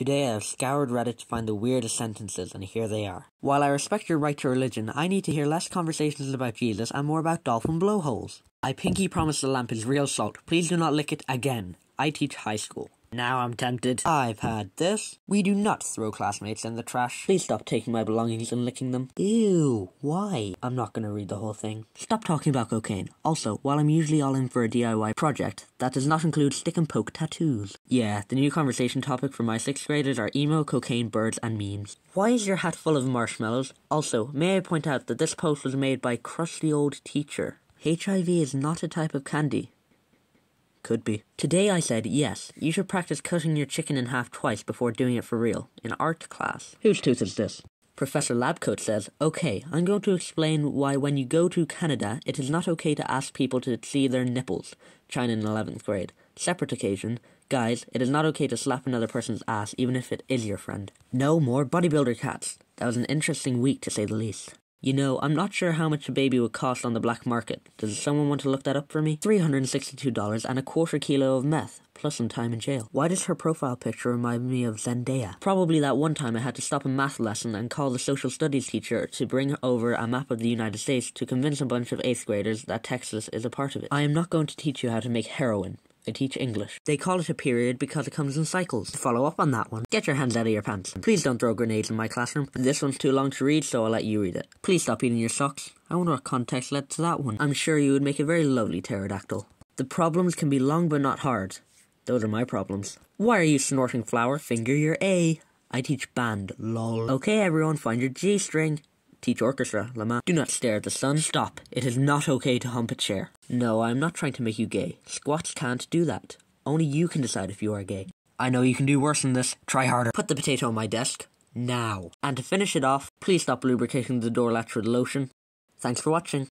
Today I have scoured Reddit to find the weirdest sentences, and here they are. While I respect your right to religion, I need to hear less conversations about Jesus and more about dolphin blowholes. I pinky promise the lamp is real salt. Please do not lick it again. I teach high school. Now I'm tempted. I've had this. We do not throw classmates in the trash. Please stop taking my belongings and licking them. Ew, why? I'm not gonna read the whole thing. Stop talking about cocaine. Also, while I'm usually all in for a DIY project, that does not include stick and poke tattoos. Yeah, the new conversation topic for my sixth graders are emo, cocaine, birds, and memes. Why is your hat full of marshmallows? Also, may I point out that this post was made by crusty old teacher. HIV is not a type of candy. Could be. Today I said, yes, you should practice cutting your chicken in half twice before doing it for real, in art class. Whose tooth is this? Professor Labcoat says, Okay, I'm going to explain why when you go to Canada, it is not okay to ask people to see their nipples. China in 11th grade. Separate occasion. Guys, it is not okay to slap another person's ass even if it is your friend. No more bodybuilder cats. That was an interesting week to say the least. You know, I'm not sure how much a baby would cost on the black market. Does someone want to look that up for me? $362 and a quarter kilo of meth, plus some time in jail. Why does her profile picture remind me of Zendaya? Probably that one time I had to stop a math lesson and call the social studies teacher to bring over a map of the United States to convince a bunch of 8th graders that Texas is a part of it. I am not going to teach you how to make heroin. I teach English. They call it a period because it comes in cycles. To follow up on that one, get your hands out of your pants. Please don't throw grenades in my classroom. This one's too long to read, so I'll let you read it. Please stop eating your socks. I wonder what context led to that one. I'm sure you would make a very lovely pterodactyl. The problems can be long but not hard. Those are my problems. Why are you snorting flour? Finger your A. I teach band, lol. Okay, everyone, find your G string. Teach orchestra, Lama. Do not stare at the sun. Stop. It is not okay to hump a chair. No, I'm not trying to make you gay. Squats can't do that. Only you can decide if you are gay. I know you can do worse than this. Try harder. Put the potato on my desk. Now. And to finish it off, please stop lubricating the door latch with lotion. Thanks for watching.